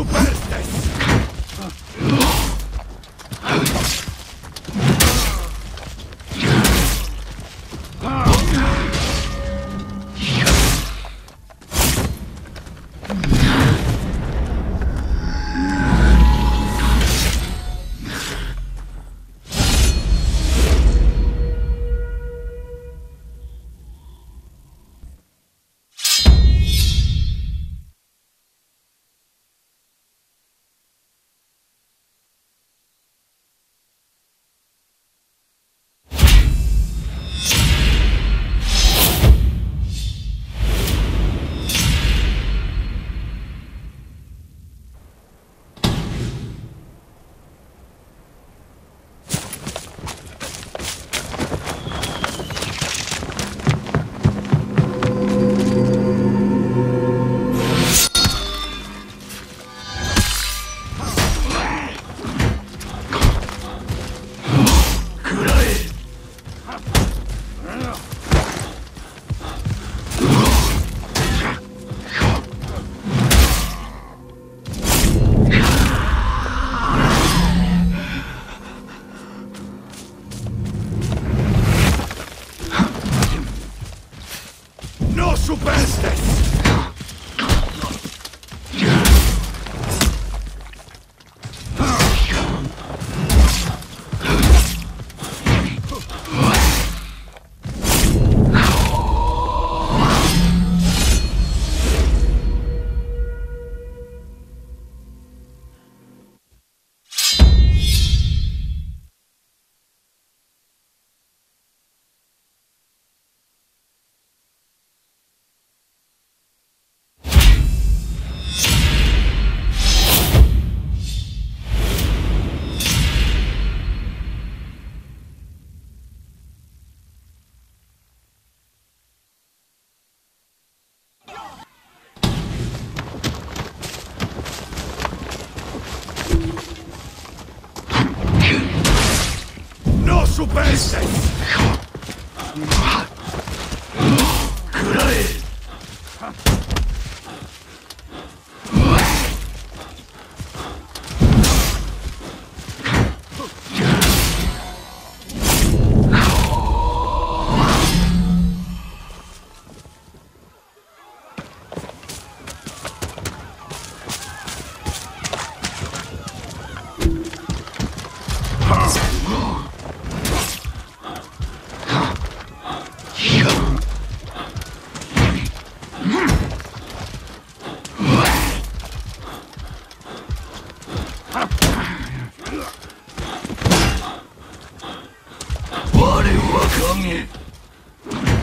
superstes! No superstes! 我等你。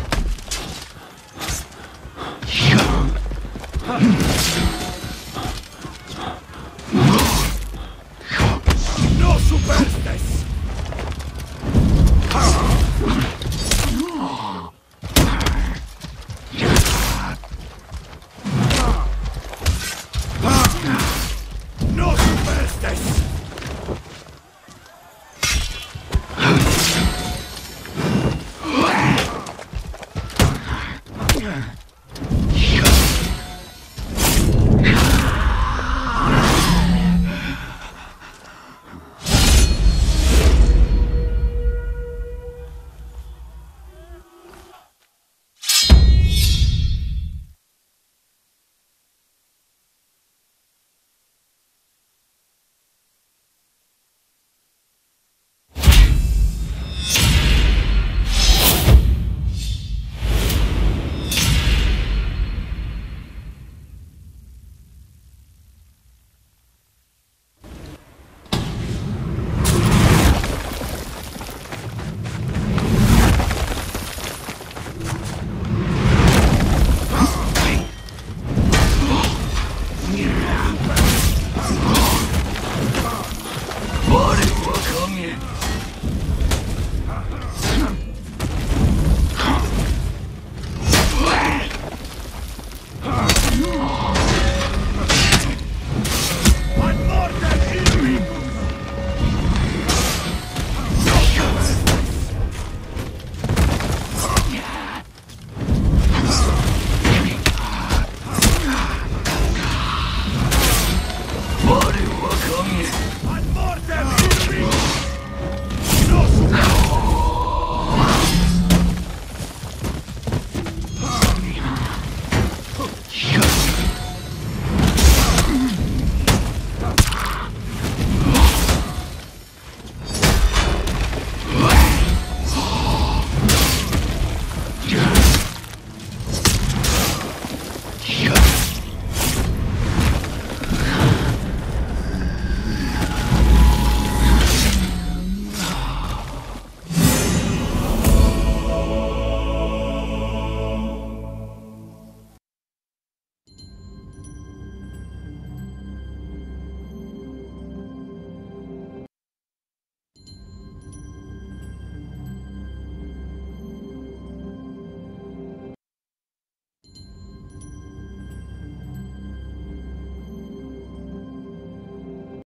You